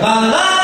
la la